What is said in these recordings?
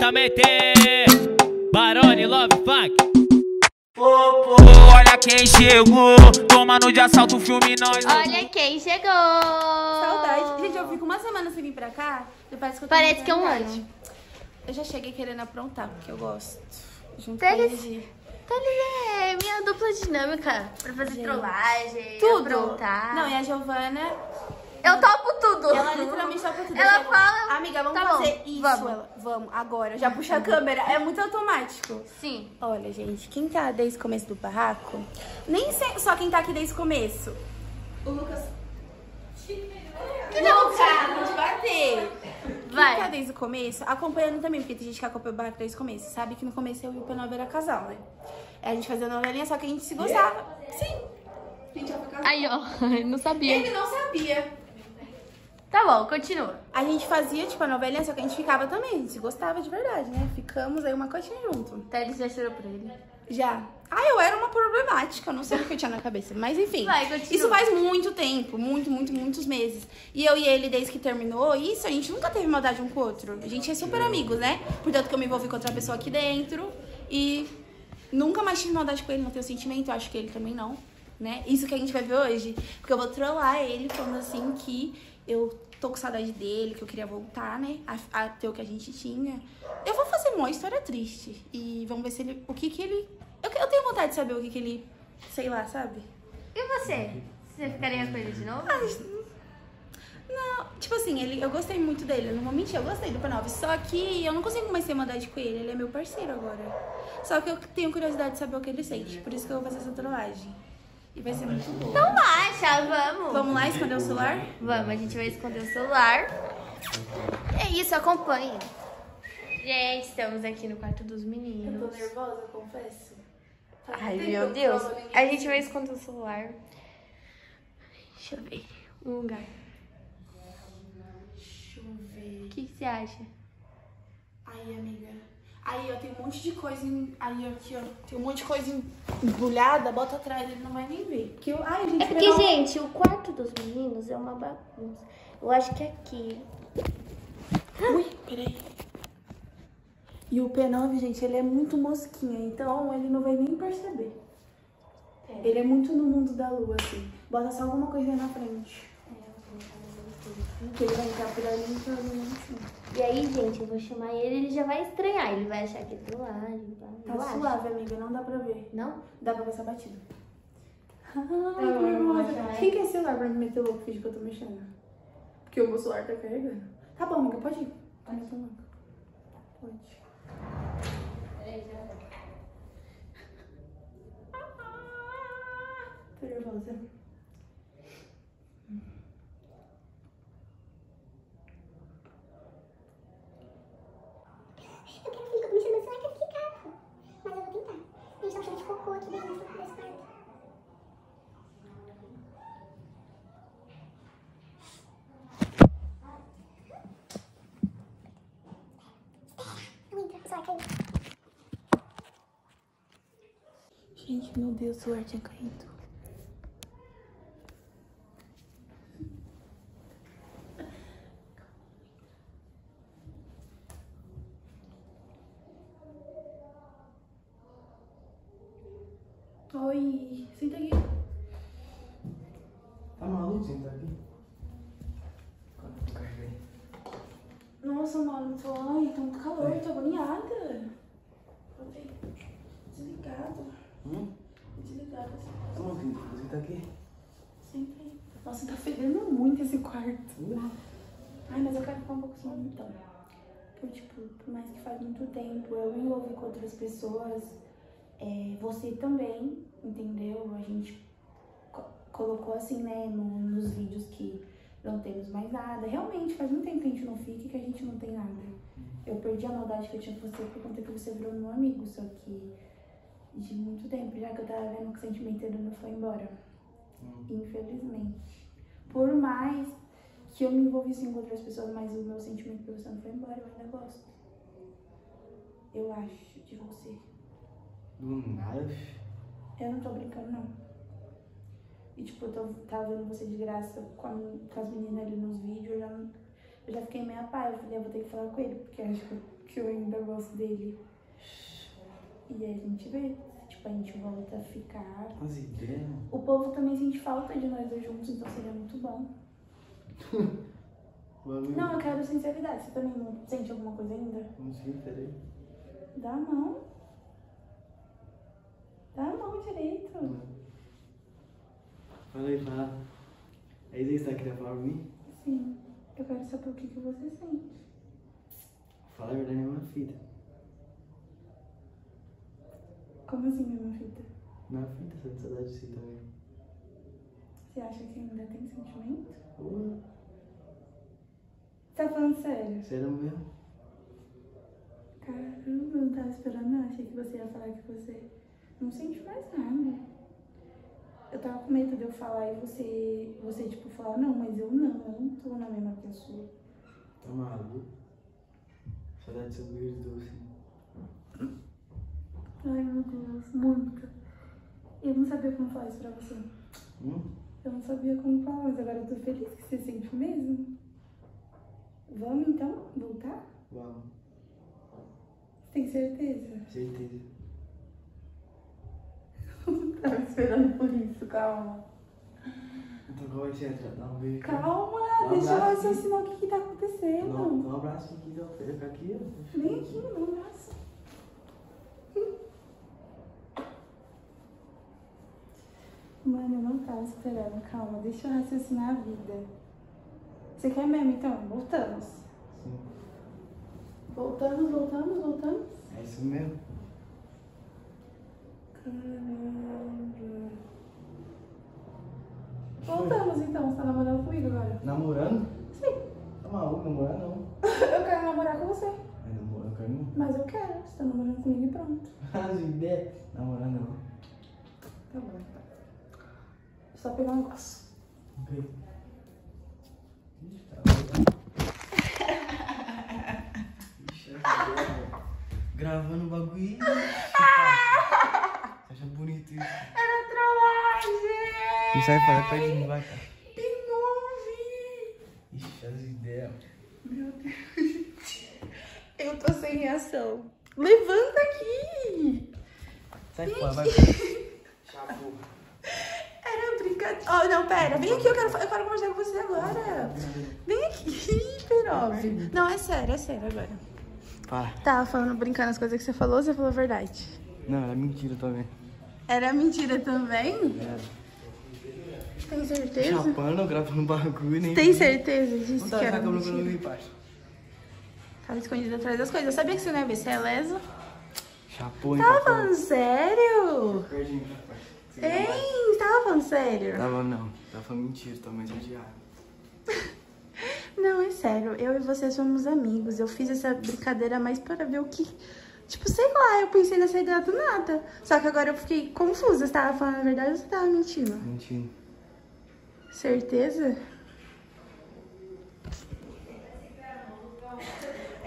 também tem Barone Love Funk. Olha quem chegou, tomando de assalto o filme nós. Olha quem chegou! Saudade. Gente, eu fico uma semana sem vir pra cá. e Parece que, eu tô Parece que é um ano. Eu já cheguei querendo aprontar, porque eu gosto. Junto Tá com eles- a Gi. Tá ali, é minha dupla dinâmica. Pra fazer trollagem, Tudo. aprontar. Não, e a Giovana, Eu topo tudo. ela literalmente topa tudo. Ela Eu chego, fala, Amiga, vamos "Tá bom, fazer isso. vamos." Ela, vamos, agora. Já puxa a câmera. É muito automático. Sim. Olha, gente, quem tá desde o começo do barraco, nem sei só quem tá aqui desde o começo. O Lucas. Lucas, vou te bater. Quem tá Vai. desde o começo, acompanhando também, porque tem gente que acompanha o barraco desde o começo. Sabe que no começo eu e o P9 era casal, né? A gente fazia novelinha, só que a gente se gostava. Sim. A gente foi casal. Aí, ó. Não sabia. Ele não sabia. Tá bom, continua. A gente fazia, tipo, a novelinha, só que a gente ficava também. A gente se gostava de verdade, né? Ficamos aí uma coisinha junto. Até ele já chorou pra ele. Já. Ah, eu era uma problemática, eu não sei o que eu tinha na cabeça. Mas enfim. Vai. Isso faz muito tempo, muito, muito, muitos meses. E eu e ele, desde que terminou isso, a gente nunca teve maldade um com o outro. A gente é super amigos, né? Portanto que eu me envolvi com outra pessoa aqui dentro. E nunca mais tive maldade com ele, não tenho sentimento, eu acho que ele também não. Né? Isso que a gente vai ver hoje. Porque eu vou trollar ele falando assim que eu tô com saudade dele, que eu queria voltar, né? A, a ter o que a gente tinha. Eu vou fazer uma história triste. E vamos ver se ele. O que que ele. Eu, eu tenho vontade de saber o que que ele. Sei lá, sabe? E você? Você ficaria com ele de novo? Não, tipo assim, ele, eu gostei muito dele. Eu não vou mentir, eu gostei do P9. Só que eu não consigo mais ter maldade com ele. Ele é meu parceiro agora. Só que eu tenho curiosidade de saber o que ele sente. Por isso que eu vou fazer essa trollagem. E vai ser muito bom. Então marcha, vamos. Vamos lá esconder o celular? Vamos, a gente vai esconder o celular. É isso, acompanhe. Gente, estamos aqui no quarto dos meninos. nervosa, confesso. Ai, meu Deus. A gente vai esconder o celular. Deixa eu ver. Um lugar. Deixa eu ver. O que que você acha? Aí, amiga. Aí, ó, tem um monte de coisa. Em... Aí, ó, aqui, ó. Tem um monte de coisa em- embrulhada. Bota atrás, ele não vai nem ver. Porque eu... Ai, gente, É porque, gente, o quarto dos meninos é uma bagunça. Eu acho que aqui. Ui, peraí. E o P9, gente, ele é muito mosquinha, então ele não vai nem perceber. Ele é muito no mundo da lua, assim. Bota só alguma coisinha na frente. Que ele vai entrar por ali e provavelmente não. E aí, gente, eu vou chamar ele, ele já vai estranhar. Ele vai achar que é trollagem. Tá, Tá Eu acho. suave, amiga, não dá pra ver. Não? Dá pra passar batido. Ai, que. Quem quer celular pra me meter louco, finge que eu tô mexendo? Porque o meu celular tá carregando. Tá bom, amiga, pode ir. Tá metendo louco. Pode. Tô nervosa. Eu quero que ele comece meu celular, quero ficar. Mas eu vou tentar. Gente, tá um cheiro de cocô aqui dentro desse quarto. Não entra, o celular caiu. Gente, meu Deus, o celular tinha caído. Oi, senta aqui. Tá maluco sentar aqui? Quando. Nossa, mano, tô, ai, tá muito calor, tô agoniada. Desligado. Hum? Desligado. Tá maluco? Vou sentar aqui? Aí. Nossa, tá fedendo muito esse quarto. Hum? Ai, mas eu quero ficar um pouco só então. Porque, tipo, por mais que faz muito tempo, eu me envolvi com outras pessoas. É, você também, entendeu? A gente co- colocou assim, né, no- nos vídeos que não temos mais nada. Realmente, faz muito tempo que a gente não fica e que a gente não tem nada. Eu perdi a maldade que eu tinha com você por conta que você virou meu amigo, só que de muito tempo, já que eu tava vendo que o sentimento dele não foi embora. Infelizmente. Por mais que eu me envolvi sim com outras pessoas, mas o meu sentimento por você não foi embora, eu ainda gosto. Eu acho de você. Do nada. Eu não tô brincando, não. E tipo, eu tô, tava vendo você de graça com, a- com as meninas ali nos vídeos, eu já, eu já fiquei meio pá. Eu falei, eu vou ter que falar com ele, porque acho que eu que eu ainda gosto dele. E aí a gente vê, tipo, a gente volta a ficar. As ideias. O povo também sente falta de nós dois juntos, então seria muito bom. Não, eu quero sinceridade. Você também não sente alguma coisa ainda? Não sei, peraí. Dá a mão. Dá a mão direito. Fala aí, fala. É isso aí que você tá querendo falar pra mim? Sim. Eu quero saber o que, que você sente. Fala a verdade, é uma fita. Como assim, minha fita? Uma fita, tem saudade de si também. Você acha que ainda tem sentimento? Você tá falando sério? sério mesmo? Caramba, eu não tava esperando, não. Achei que você ia falar que você não sente mais nada. Eu tava com medo de eu falar e você, você tipo, falar, não, mas eu não, eu não tô na mesma pessoa. Tá maluco? Saudade de seu beijo doce. Ai, meu Deus, muito. Eu não sabia como falar isso pra você. Hum? Eu não sabia como falar, mas agora eu tô feliz que você sente mesmo. Vamos então voltar? Vamos, Tem certeza? certeza. Tava esperando por isso, calma. Então qual vai ser? Dá um beijo. Calma, um deixa eu raciocinar o que que tá acontecendo. dá um abraço aqui, dá um fica aqui. Vem aqui, dá um abraço. Mano, eu não tava esperando. Calma, deixa eu raciocinar a vida. Você quer mesmo, então? Voltamos. Sim. Voltamos, voltamos, voltamos. É isso mesmo. Caramba. Voltamos, então. Você tá namorando comigo agora? Namorando? Sim. Tá maluco, namorar não. Eu quero namorar com você. É namorar, eu quero não. Mas eu quero. Você tá namorando comigo e pronto. As ideias. Namorar não. Tá bom. Só pegar um negócio. Ok. Ixi, tá bom. Ixi, essa ideia, velho. Gravando o bagulho. Você acha bonito isso? Era trollagem! E sai fora perto de mim, vai, cara. Ouvi! Ixi, as ideias. Meu Deus. Eu tô sem reação. Levanta aqui! Sai fora, vai. Chapou. Era brincadeira. Oh, não, pera. Vem aqui, eu quero, eu quero conversar com você agora. Vem aqui, Perove. Não, é sério, é sério agora. Para. Tava falando, brincando as coisas que você falou, você falou a verdade. Não, era mentira também. Era mentira também? Era. Tem certeza? Chapando, gravando bagulho, nem. Tem certeza disso tá que era mentira? parça. Tava escondido atrás das coisas. Eu sabia que você não ia ver, você é leso? Chapou, hein, Tava falando sério? Perdi, parça. Hein? Você tava falando sério? Tava não. Tava falando mentira de raiva. Não, é sério. Eu e você somos amigos. Eu fiz essa brincadeira mais para ver o que... Tipo, sei lá, eu pensei nessa ideia do nada. Só que agora eu fiquei confusa. Você tava falando a verdade ou você tava mentindo? Mentindo. Certeza?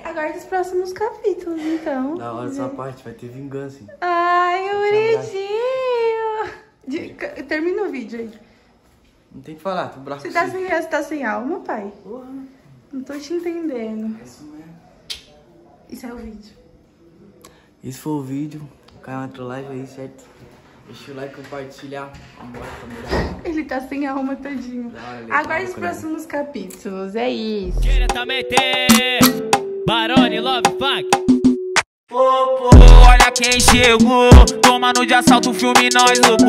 Aguarde os próximos capítulos, então. Da hora essa parte, vai ter vingança, hein? Ai, bonitinho! De- Termina o vídeo aí. Não tem que falar, tô bravo Você tá sem, você tá sem alma, pai? Porra, Não tô te entendendo. é isso mesmo. Isso é o vídeo. Esse foi o vídeo. Caiu uma trollagem aí, certo? Deixa o like, compartilhar. Vambora, família. Ele tá sem alma, tadinho. Legal, Aguarde os bacana. próximos capítulos, é isso. Diretamente, Barone Love Funk. Olha quem chegou, tomando de assalto o filme nós louco.